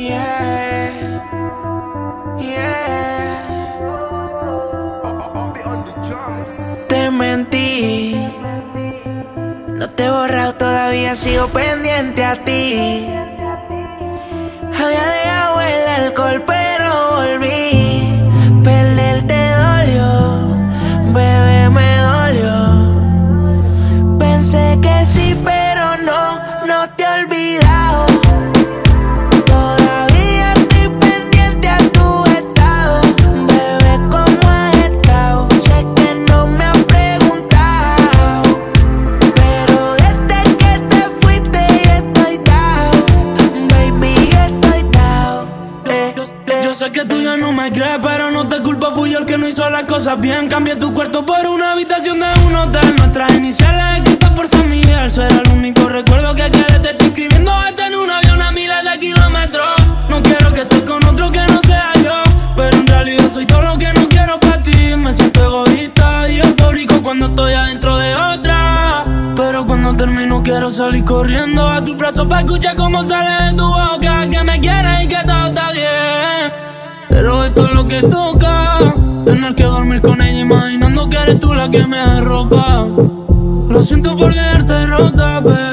Yeah, yeah. Te mentí, no te he borrado todavía, sigo pendiente a ti. Había dejado el alcohol, pero sé que tú ya no me crees, pero no te culpo, fui yo el que no hizo las cosas bien. Cambié tu cuarto por una habitación de un hotel. Nuestras iniciales escritas por San Miguel. Eso el único recuerdo que quedé. Te estoy escribiendo este en un avión a miles de kilómetros. No quiero que estés con otro que no sea yo. Pero en realidad soy todo lo que no quiero para ti. Me siento egoísta y eufórico cuando estoy adentro de otra. Pero cuando termino quiero salir corriendo a tu brazo para escuchar cómo sale de tu boca. Que me quieres y que bien. Es lo que toca Tener que dormir con ella imaginando que eres tú la que me arropa Lo siento por dejarte rota, pero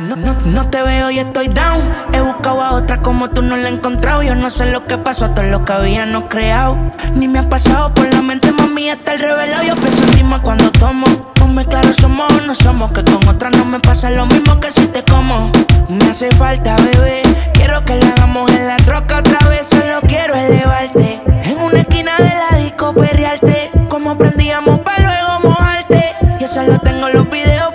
No, no, no, te veo y estoy down. He buscado a otra como tú no la he encontrado. Yo no sé lo que pasó, todo lo que habíamos creado. Ni me ha pasado por la mente, mami, está el revelado. Yo pienso en ti más cuando tomo. Ponme claro, somos o no somos. Que con otra no me pasa lo mismo que si te como. Me hace falta, bebé. Quiero que la hagamos en la troca otra vez. Solo quiero elevarte. En una esquina de la disco, perrearte. Como prendíamos pa' luego mojarte. Y eso lo tengo en los videos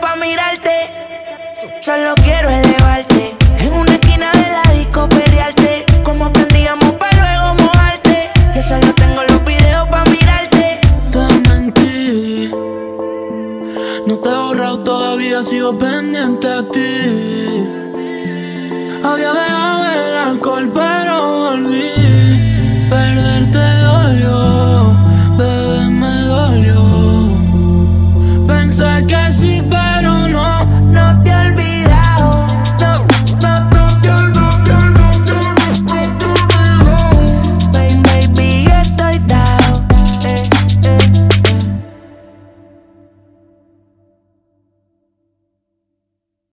sigo pendiente a ti. Había